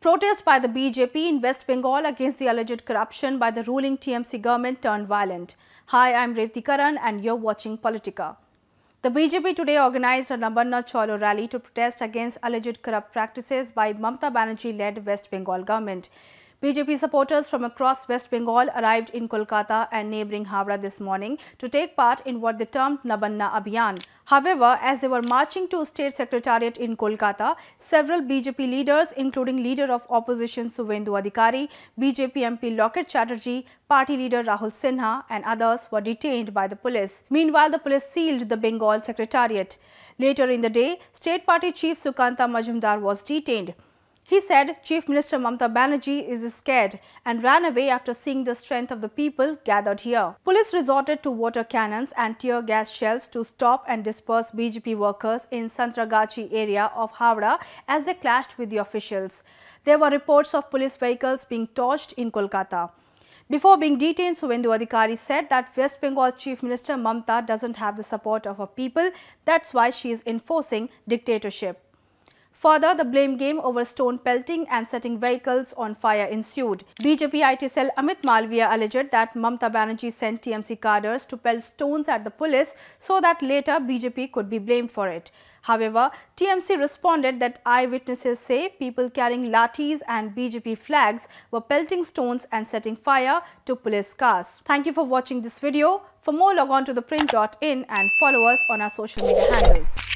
Protest by the BJP in West Bengal against the alleged corruption by the ruling TMC government turned violent. Hi, I'm Rewati Karan and you're watching PoliTicker. The BJP today organized a Nabanna Cholo rally to protest against alleged corrupt practices by Mamta Banerjee-led West Bengal government. BJP supporters from across West Bengal arrived in Kolkata and neighbouring Howrah this morning to take part in what they termed Nabanna Abhiyan. However, as they were marching to State Secretariat in Kolkata, several BJP leaders including leader of opposition Suvendu Adhikari, BJP MP Locket Chatterjee, party leader Rahul Sinha and others were detained by the police. Meanwhile, the police sealed the Bengal Secretariat. Later in the day, State Party Chief Sukanta Majumdar was detained. He said Chief Minister Mamta Banerjee is scared and ran away after seeing the strength of the people gathered here. Police resorted to water cannons and tear gas shells to stop and disperse BJP workers in Santragachi area of Howrah as they clashed with the officials. There were reports of police vehicles being torched in Kolkata. Before being detained, Suvendu Adhikari said that West Bengal Chief Minister Mamta doesn't have the support of her people. That's why she is enforcing dictatorship. Further, the blame game over stone pelting and setting vehicles on fire ensued. BJP IT cell Amit Malviya alleged that Mamta Banerjee sent TMC cadres to pelt stones at the police so that later BJP could be blamed for it. However, TMC responded that eyewitnesses say people carrying lathis and BJP flags were pelting stones and setting fire to police cars. Thank you for watching this video. For more, log on to theprint.in and follow us on our social media handles.